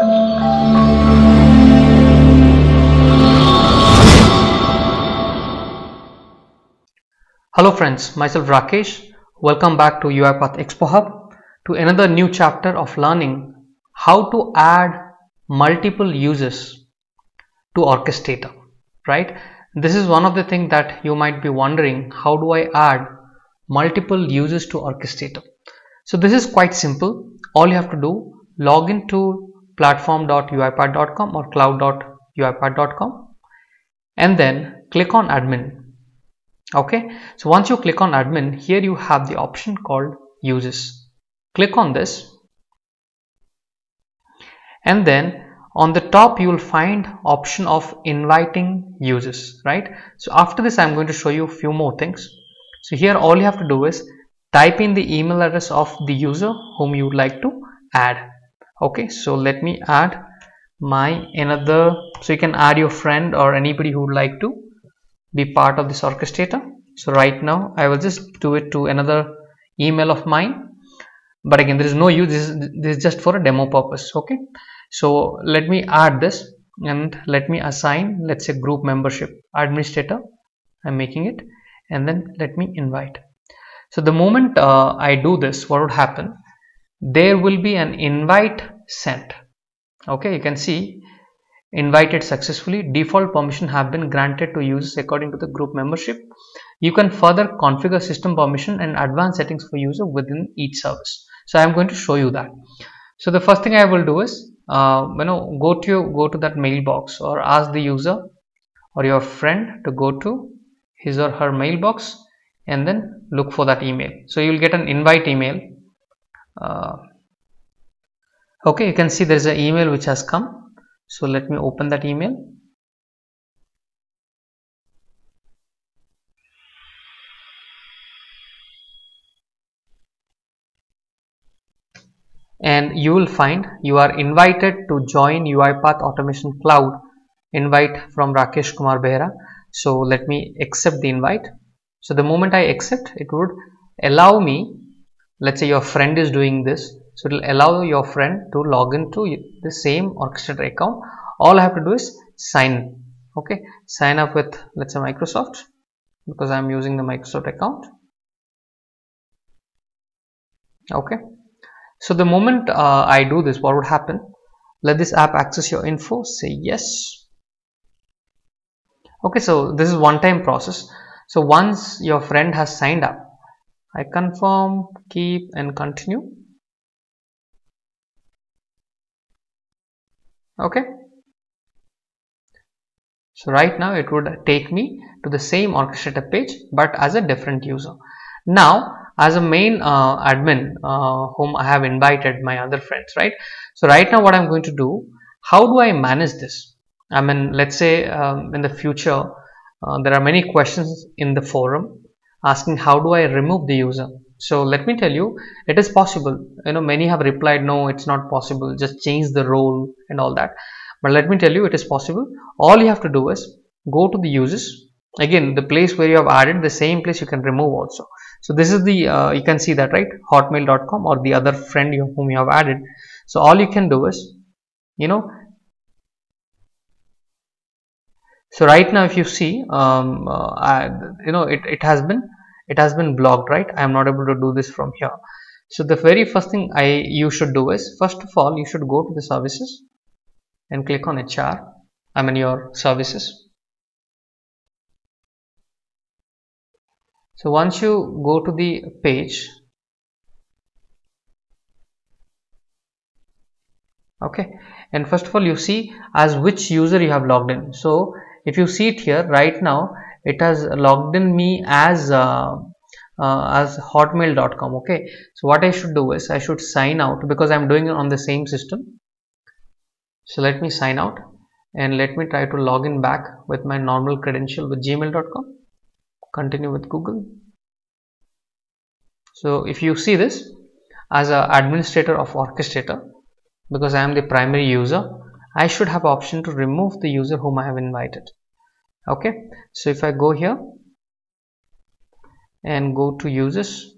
Hello friends, myself Rakesh. Welcome back to UiPath Expo Hub to another new chapter of learning how to add multiple users to Orchestrator, right? This is one of the things that you might be wondering, how do I add multiple users to Orchestrator? So this is quite simple. All you have to do, log into platform.uipath.com or cloud.uipath.com and then click on admin. Okay? So once you click on admin here you have the option called users click on this. And then on the top you will find option of inviting users right? So after this i'm going to show you a few more things. So here all you have to do is type in the email address of the user whom you would like to add okay so let me add my another so you can add your friend or anybody who would like to be part of this orchestrator. So right now I will just do it to another email of mine. But again there is no use this is, this is just for a demo purpose okay? So let me add this and let me assign let's say group membership administrator I'm making it and then let me invite. So the moment uh, I do this what would happen there will be an invite sent. Okay you can see invited successfully. Default permission have been granted to users according to the group membership. You can further configure system permission and advanced settings for user within each service. So i am going to show you that. So the first thing i will do is uh, you know go to go to that mailbox or ask the user or your friend to go to his or her mailbox and then look for that email. So you'll get an invite email uh, okay you can see there's an email which has come so let me open that email and you will find you are invited to join UiPath Automation Cloud invite from Rakesh Kumar Behera. So let me accept the invite. So the moment I accept, it would allow me, let's say your friend is doing this, so it will allow your friend to log into the same orchestrator account. All i have to do is sign okay? Sign up with let's say microsoft because i'm using the microsoft account. Okay? So the moment uh, i do this what would happen? Let this app access your info say yes. Okay so this is one time process. So once your friend has signed up i confirm keep and continue. Okay. So right now it would take me to the same orchestrator page but as a different user. Now as a main uh, admin uh, whom I have invited my other friends right? So right now what I'm going to do how do I manage this? I mean let's say um, in the future uh, there are many questions in the forum asking how do I remove the user? So let me tell you it is possible. You know many have replied no it's not possible. Just change the role and all that. But let me tell you it is possible. All you have to do is go to the users. Again the place where you have added the same place you can remove also. So this is the uh, you can see that right? Hotmail.com or the other friend you, whom you have added. So all you can do is you know so right now if you see um, uh, I, you know it, it has been it has been blocked right? I am not able to do this from here. So the very first thing i you should do is first of all you should go to the services and click on hr i mean your services. So once you go to the page okay and first of all you see as which user you have logged in. So if you see it here right now it has logged in me as uh, uh, as hotmail.com okay? So what i should do is i should sign out because i'm doing it on the same system. So let me sign out and let me try to log in back with my normal credential with gmail.com continue with google. So if you see this as an administrator of orchestrator because i am the primary user i should have option to remove the user whom i have invited. Okay so if I go here and go to users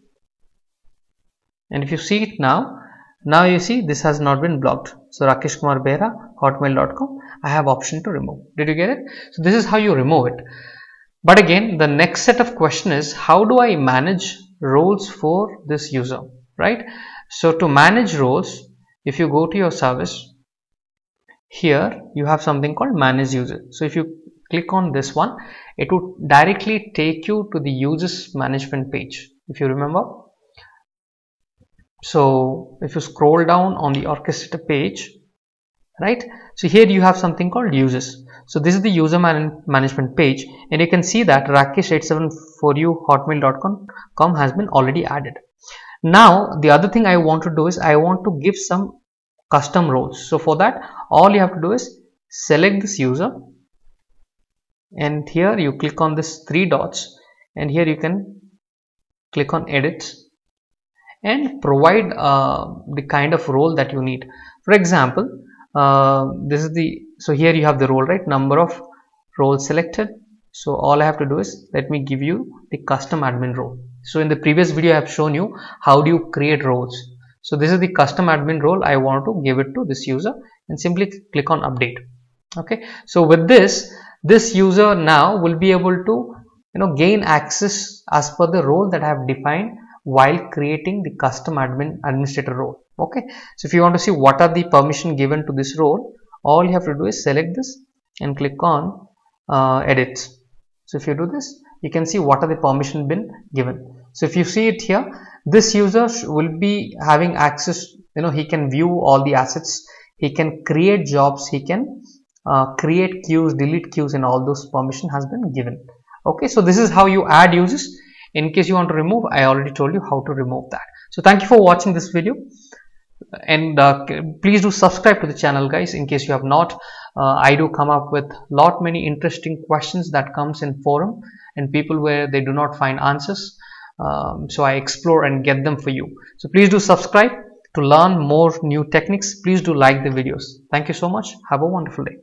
and if you see it now now you see this has not been blocked. So rakesh kumar behra hotmail.com i have option to remove. Did you get it? So this is how you remove it. But again the next set of question is how do i manage roles for this user right? So to manage roles if you go to your service here you have something called manage user. So if you click on this one it would directly take you to the users management page if you remember. So if you scroll down on the orchestrator page right? So here you have something called users. So this is the user man management page and you can see that rakesh874u hotmail.com has been already added. Now the other thing i want to do is i want to give some custom roles. So for that all you have to do is select this user. And here you click on this three dots. And here you can click on edit and provide uh, the kind of role that you need. For example uh, this is the so here you have the role right? Number of roles selected. So all I have to do is let me give you the custom admin role. So in the previous video I have shown you how do you create roles so this is the custom admin role. I want to give it to this user and simply click on update. Okay. So with this this user now will be able to you know gain access as per the role that I have defined while creating the custom admin administrator role. Okay. So if you want to see what are the permission given to this role all you have to do is select this and click on uh, edits so if you do this you can see what are the permission been given. So if you see it here this user will be having access you know he can view all the assets he can create jobs he can uh, create queues delete queues and all those permission has been given. Okay so this is how you add users. In case you want to remove i already told you how to remove that. So thank you for watching this video. And uh, please do subscribe to the channel guys in case you have not. Uh, i do come up with lot many interesting questions that comes in forum and people where they do not find answers um, so i explore and get them for you. So please do subscribe to learn more new techniques. Please do like the videos. Thank you so much. Have a wonderful day